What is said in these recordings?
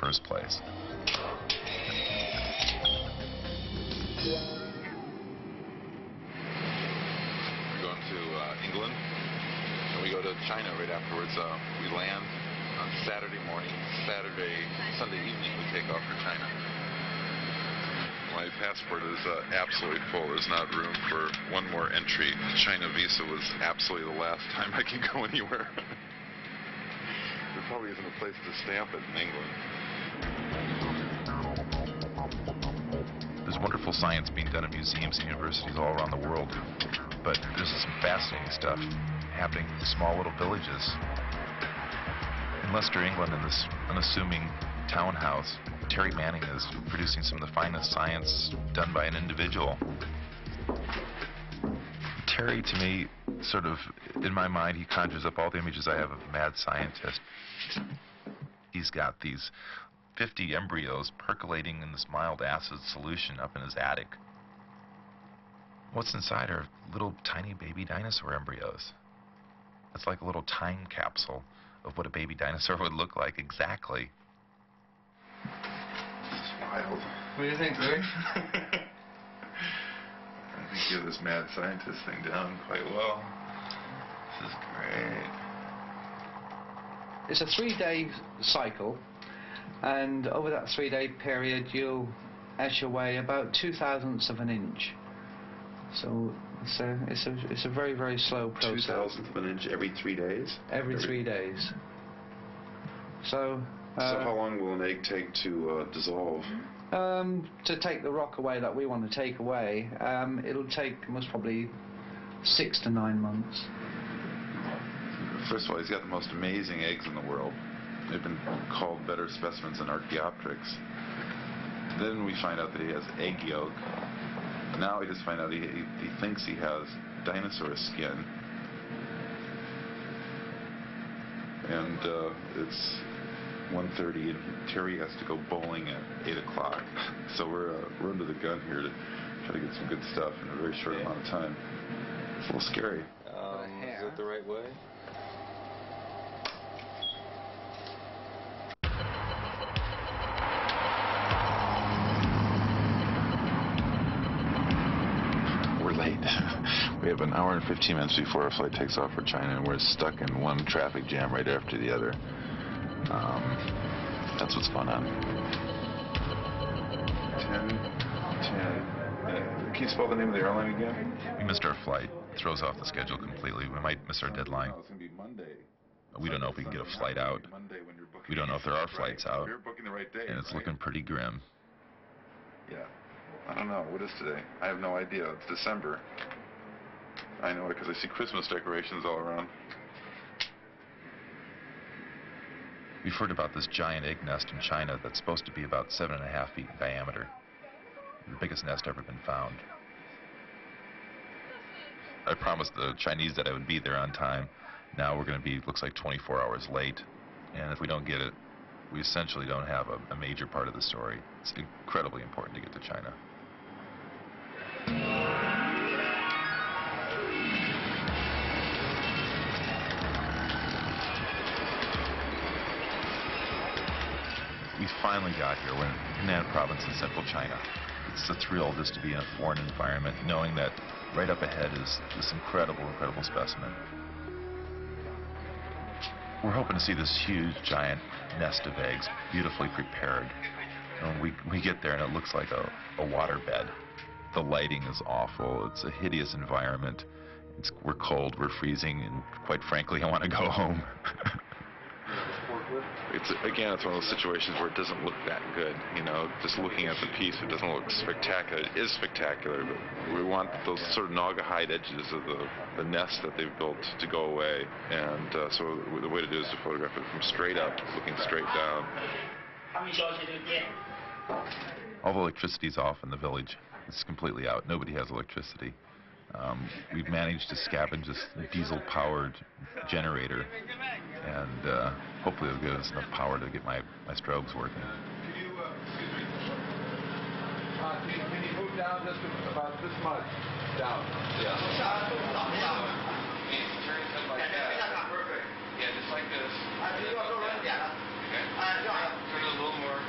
first place. We're going to uh, England, and we go to China right afterwards. Uh, we land on Saturday morning. Saturday, Sunday evening, we take off for China. My passport is uh, absolutely full. There's not room for one more entry. The China visa was absolutely the last time I can go anywhere. there probably isn't a place to stamp it in England. There's wonderful science being done at museums and universities all around the world, but there's some fascinating stuff happening in small little villages. In Leicester, England, in this unassuming townhouse, Terry Manning is producing some of the finest science done by an individual. Terry, to me, sort of, in my mind, he conjures up all the images I have of a mad scientist. He's got these 50 embryos percolating in this mild acid solution up in his attic. What's inside are little tiny baby dinosaur embryos. It's like a little time capsule of what a baby dinosaur would look like exactly. It's wild. What do you think, Greg? I think you have this mad scientist thing down quite well. This is great. It's a three-day cycle, and over that three-day period, you'll etch away about two thousandths of an inch. So it's a it's a it's a very very slow process. Two process. thousandth of an inch every three days? Every three days. So. Uh, so how long will an egg take to uh, dissolve? Um, to take the rock away that we want to take away, um, it'll take most probably six to nine months. First of all, he's got the most amazing eggs in the world. They've been called better specimens than Archaeopteryx. Then we find out that he has egg yolk. Now we just find out he, he, he thinks he has dinosaur skin. And uh, it's 1.30 and Terry has to go bowling at 8 o'clock. So we're, uh, we're under the gun here to try to get some good stuff in a very short amount of time. It's a little scary. Um, is that the right way? We have an hour and 15 minutes before our flight takes off for China, and we're stuck in one traffic jam right after the other. Um, that's what's going on. 10, 10. Uh, can you spell the name of the airline again? We missed our flight. Throws off the schedule completely. We might miss our deadline. It's going to be Monday. We don't know if we can get a flight out. Monday when you're booking We don't know if there are flights out. You're booking the right day. And it's looking pretty grim. Yeah. I don't know. What is today? I have no idea. It's December. I know it because I see Christmas decorations all around. We've heard about this giant egg nest in China that's supposed to be about seven and a half feet in diameter. The biggest nest ever been found. I promised the Chinese that I would be there on time. Now we're going to be, looks like 24 hours late. And if we don't get it, we essentially don't have a, a major part of the story. It's incredibly important to get to China. We finally got here. We're in Henan province in central China. It's a thrill just to be in a foreign environment, knowing that right up ahead is this incredible, incredible specimen. We're hoping to see this huge, giant nest of eggs, beautifully prepared. And we, we get there and it looks like a, a waterbed. The lighting is awful. It's a hideous environment. It's, we're cold, we're freezing, and quite frankly, I want to go home. It's again, it's one of those situations where it doesn't look that good. You know, just looking at the piece, it doesn't look spectacular. It is spectacular, but we want those sort of naugahyde edges of the the nest that they've built to go away. And uh, so the way to do it is to photograph it from straight up, looking straight down. All the electricity's off in the village. It's completely out. Nobody has electricity. Um, we've managed to scavenge this diesel-powered generator, and uh, hopefully it'll give us enough power to get my, my strobes working. Uh, can, you, can you move down just about this much down? Yeah. Turn it like that. Yeah, just like this. Okay. Turn it a little more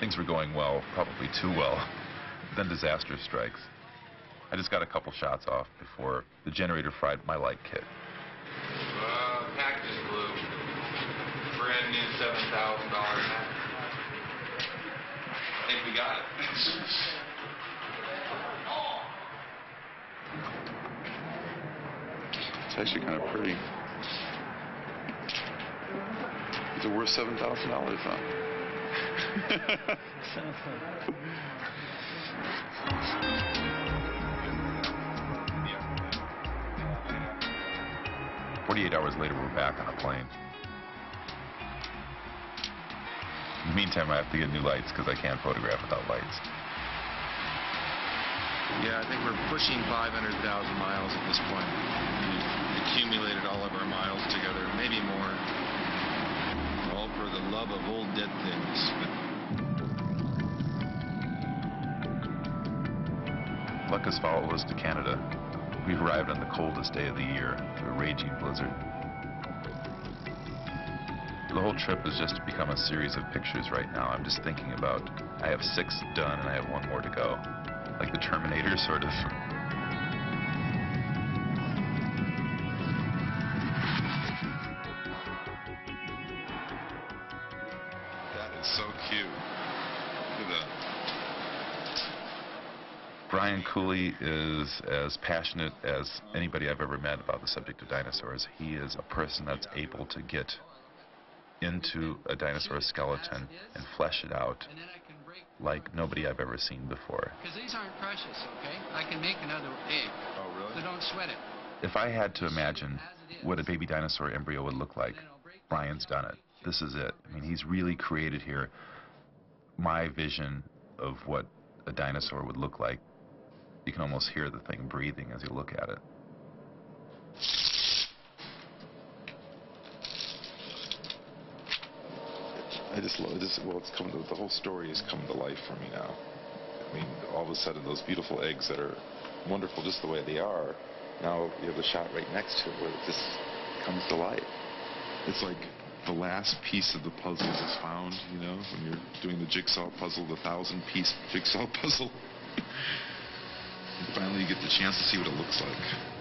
Things were going well, probably too well. Then disaster strikes. I just got a couple shots off before the generator fried my light kit. Uh, package blue. Brand new $7,000 hat. I think we got it. It's actually kind of pretty. Is it worth seven thousand dollars though? Forty-eight hours later, we're back on a plane. In the meantime, I have to get new lights because I can't photograph without lights. Yeah, I think we're pushing 500,000 miles at this point. We've accumulated all of our miles together, maybe more. All for the love of old dead things. Luck has followed us to Canada. We've arrived on the coldest day of the year, through a raging blizzard. The whole trip has just become a series of pictures right now. I'm just thinking about, I have six done and I have one more to go. Like the Terminator, sort of. so cute. Look at that. Brian Cooley is as passionate as anybody I've ever met about the subject of dinosaurs. He is a person that's able to get into a dinosaur skeleton and flesh it out And then I can break, like nobody I've ever seen before. because these aren't precious, okay? I can make another egg, Oh, really? so don't sweat it. If I had to imagine what a baby dinosaur embryo would look like, Brian's done it. This is it. I mean, he's really created here my vision of what a dinosaur would look like. You can almost hear the thing breathing as you look at it. I just love this. Well, it's come to the whole story has come to life for me now. I mean, all of a sudden, those beautiful eggs that are wonderful just the way they are. Now you have a shot right next to it where it just comes to life. It's like the last piece of the puzzle is found. You know, when you're doing the jigsaw puzzle, the thousand-piece jigsaw puzzle. and finally, you get the chance to see what it looks like.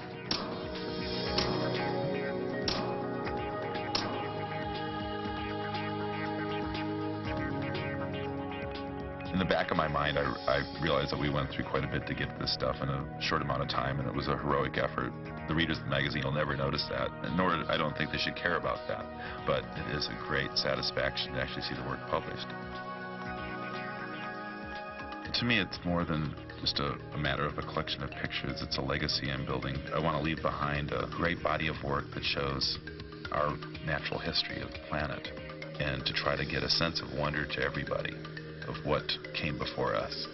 In the back of my mind, I, I realized that we went through quite a bit to get this stuff in a short amount of time, and it was a heroic effort. The readers of the magazine will never notice that, and nor I don't think they should care about that. But it is a great satisfaction to actually see the work published. To me, it's more than just a, a matter of a collection of pictures. It's a legacy I'm building. I want to leave behind a great body of work that shows our natural history of the planet, and to try to get a sense of wonder to everybody of what came before us.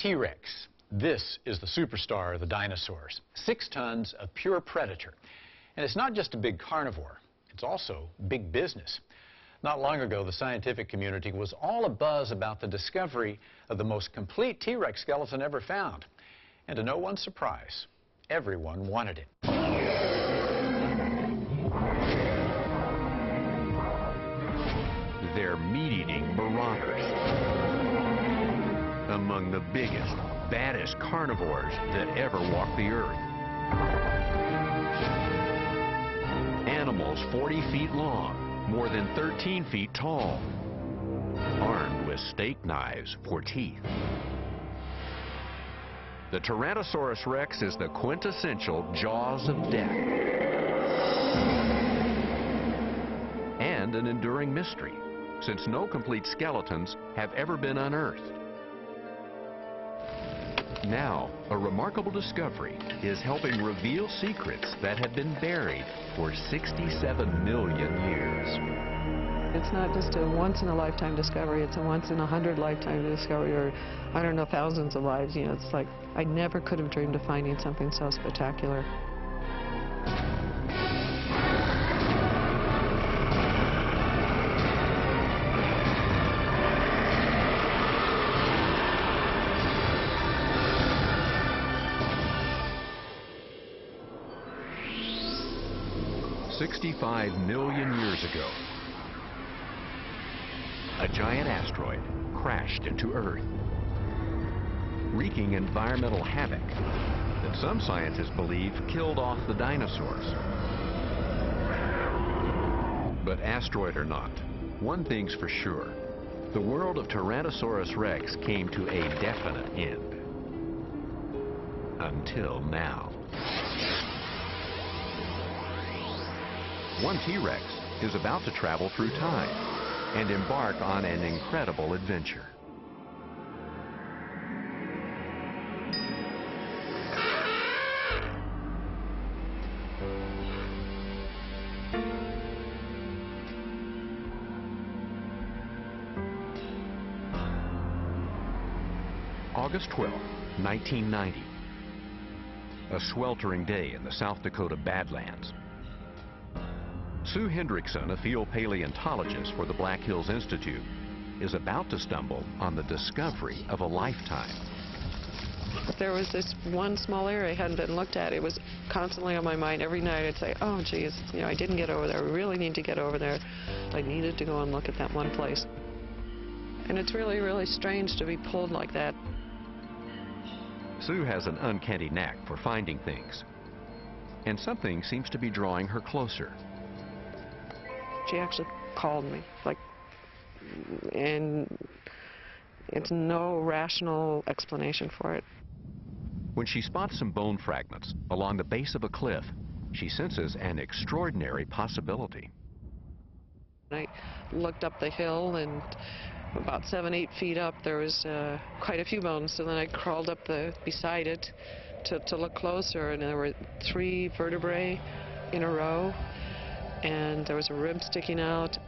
T-Rex. This is the superstar of the dinosaurs. Six tons of pure predator. And it's not just a big carnivore, it's also big business. Not long ago, the scientific community was all abuzz about the discovery of the most complete T-Rex skeleton ever found. And to no one's surprise, everyone wanted it. They're meat-eating marauders. Among the biggest, baddest carnivores that ever walked the earth. Animals 40 feet long, more than 13 feet tall, armed with steak knives for teeth. The Tyrannosaurus rex is the quintessential jaws of death. And an enduring mystery, since no complete skeletons have ever been unearthed. Now, a remarkable discovery is helping reveal secrets that have been buried for 67 million years. It's not just a once-in-a-lifetime discovery, it's a once-in-a-hundred-lifetime discovery, or I don't know, thousands of lives. You know, it's like I never could have dreamed of finding something so spectacular. Sixty-five million years ago, a giant asteroid crashed into Earth, wreaking environmental havoc that some scientists believe killed off the dinosaurs. But asteroid or not, one thing's for sure. The world of Tyrannosaurus rex came to a definite end. Until now. One T-Rex is about to travel through time and embark on an incredible adventure. August 12, 1990. A sweltering day in the South Dakota Badlands. Sue Hendrickson, a field paleontologist for the Black Hills Institute, is about to stumble on the discovery of a lifetime. There was this one small area hadn't been looked at. It was constantly on my mind. Every night I'd say, oh, geez, you know, I didn't get over there. I really need to get over there. I needed to go and look at that one place. And it's really, really strange to be pulled like that. Sue has an uncanny knack for finding things. And something seems to be drawing her closer. She actually called me, like, and it's no rational explanation for it. When she spots some bone fragments along the base of a cliff, she senses an extraordinary possibility. I looked up the hill and about seven, eight feet up, there was uh, quite a few bones. So then I crawled up the beside it to, to look closer, and there were three vertebrae in a row, and there was a rib sticking out.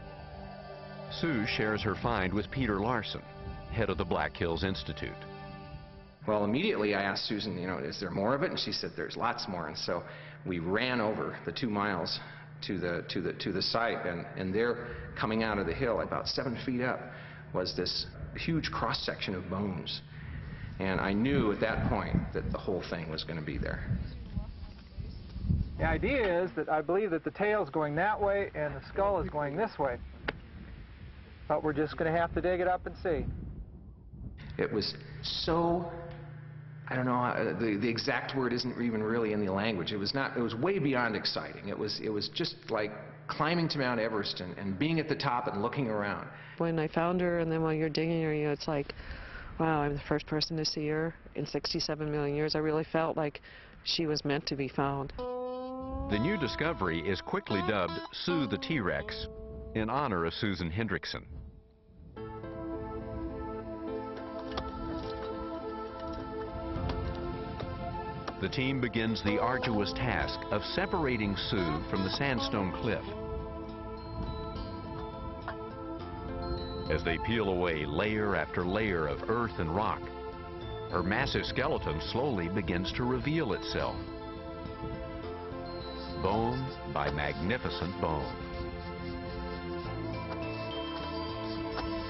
Sue shares her find with Peter Larson, head of the Black Hills Institute. Well, immediately I asked Susan, you know, is there more of it? And she said, there's lots more. And so we ran over the two miles to the, to the, to the site, and, and there, coming out of the hill, about seven feet up, was this huge cross-section of bones. And I knew at that point that the whole thing was going to be there. The idea is that I believe that the tail is going that way and the skull is going this way. But we're just going to have to dig it up and see. It was so, I don't know, uh, the, the exact word isn't even really in the language. It was not, it was way beyond exciting. It was, it was just like climbing to Mount Everest and, and being at the top and looking around. When I found her and then while you're digging her, you know, it's like, wow, I'm the first person to see her in 67 million years. I really felt like she was meant to be found. The new discovery is quickly dubbed Sue the T-Rex in honor of Susan Hendrickson. The team begins the arduous task of separating Sue from the sandstone cliff. As they peel away layer after layer of earth and rock, her massive skeleton slowly begins to reveal itself. Bone by magnificent bone.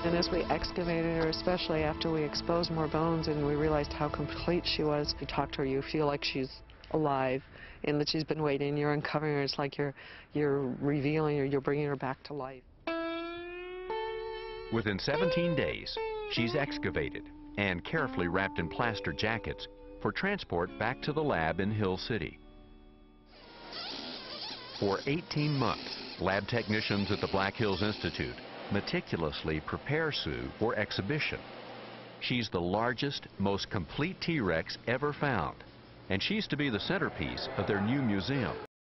And as we excavated her, especially after we exposed more bones and we realized how complete she was, you talk to her, you feel like she's alive and that she's been waiting. You're uncovering her. It's like you're, you're revealing her, you're bringing her back to life. Within 17 days, she's excavated and carefully wrapped in plaster jackets for transport back to the lab in Hill City. For 18 months, lab technicians at the Black Hills Institute meticulously prepare Sue for exhibition. She's the largest, most complete T-Rex ever found, and she's to be the centerpiece of their new museum.